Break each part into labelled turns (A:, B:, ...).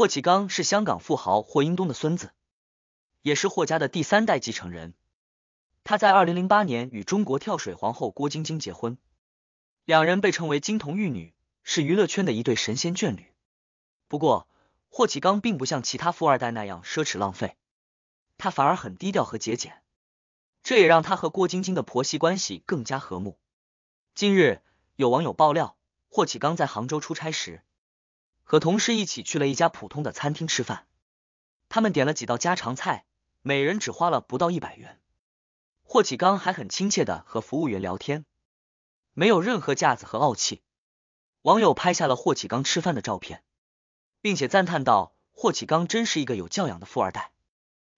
A: 霍启刚是香港富豪霍英东的孙子，也是霍家的第三代继承人。他在二零零八年与中国跳水皇后郭晶晶结婚，两人被称为金童玉女，是娱乐圈的一对神仙眷侣。不过，霍启刚并不像其他富二代那样奢侈浪费，他反而很低调和节俭，这也让他和郭晶晶的婆媳关系更加和睦。近日，有网友爆料，霍启刚在杭州出差时，和同事一起去了一家普通的餐厅吃饭，他们点了几道家常菜，每人只花了不到一百元。霍启刚还很亲切的和服务员聊天，没有任何架子和傲气。网友拍下了霍启刚吃饭的照片，并且赞叹道：“霍启刚真是一个有教养的富二代，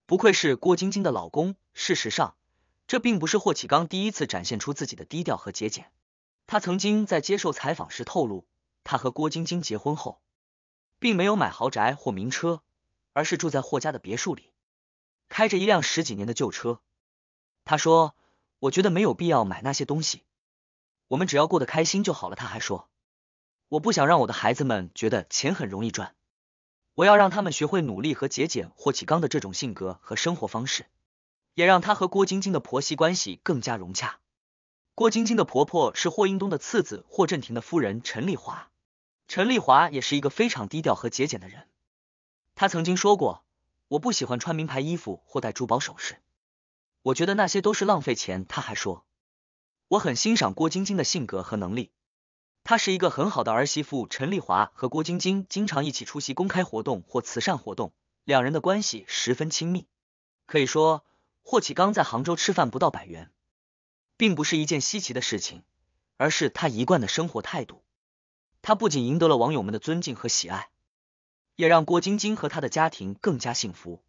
A: 不愧是郭晶晶的老公。”事实上，这并不是霍启刚第一次展现出自己的低调和节俭。他曾经在接受采访时透露，他和郭晶晶结婚后，并没有买豪宅或名车，而是住在霍家的别墅里，开着一辆十几年的旧车。他说：“我觉得没有必要买那些东西，我们只要过得开心就好了。”他还说：“我不想让我的孩子们觉得钱很容易赚，我要让他们学会努力和节俭。”霍启刚的这种性格和生活方式，也让他和郭晶晶的婆媳关系更加融洽。郭晶晶的婆婆是霍英东的次子霍震霆的夫人陈丽华，陈丽华也是一个非常低调和节俭的人。她曾经说过：“我不喜欢穿名牌衣服或戴珠宝首饰。”我觉得那些都是浪费钱。他还说，我很欣赏郭晶晶的性格和能力，她是一个很好的儿媳妇。陈丽华和郭晶晶经常一起出席公开活动或慈善活动，两人的关系十分亲密。可以说，霍启刚在杭州吃饭不到百元，并不是一件稀奇的事情，而是他一贯的生活态度。他不仅赢得了网友们的尊敬和喜爱，也让郭晶晶和他的家庭更加幸福。